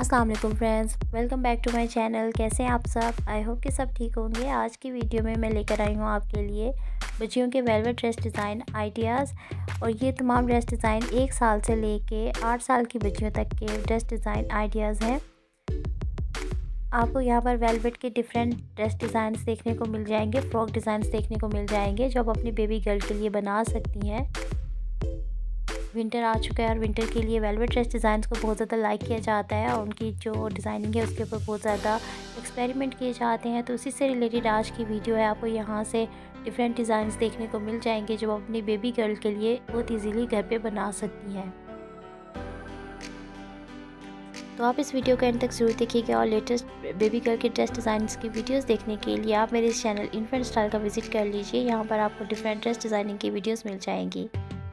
अस्सलाम वालेकुम friends, welcome back to my channel. कैसे हैं आप सब? आई होप कि सब ठीक होंगे। आज की वीडियो में मैं लेकर आई हूँ आपके लिए बच्चियों के वेलवेट ड्रेस डिज़ाइन आइडियाज़ और ये तमाम ड्रेस डिज़ाइन एक साल से लेके आठ साल की बच्चियों तक के ड्रेस डिज़ाइन आइडियाज़ हैं। आपको यहाँ पर वेलवेट के डिफरेंट ड्रेस डिज़ाइंस देखने को मिल जाएँगे फ्रॉक डिज़ाइंस देखने को मिल जाएँगे, जो आप अपनी बेबी गर्ल के लिए बना सकती हैं। विंटर आ चुका है और विंटर के लिए वेलवेट ड्रेस डिज़ाइन को बहुत ज़्यादा लाइक किया जाता है और उनकी जो डिज़ाइनिंग है उसके ऊपर बहुत ज़्यादा एक्सपेरिमेंट किए जाते हैं। तो उसी से रिलेटेड आज की वीडियो है। आपको यहाँ से डिफरेंट डिज़ाइंस देखने को मिल जाएँगे जो अपनी बेबी गर्ल के लिए बहुत ईजीली घर पर बना सकती हैं। तो आप इस वीडियो को एंड तक ज़रूर देखिएगा और लेटेस्ट बेबी गर्ल के ड्रेस डिज़ाइन की वीडियोस देखने के लिए आप मेरे इस चैनल इन्फेंट स्टाइल का विज़िट कर लीजिए। यहाँ पर आपको डिफरेंट ड्रेस डिज़ाइनिंग की वीडियोस मिल जाएँगी।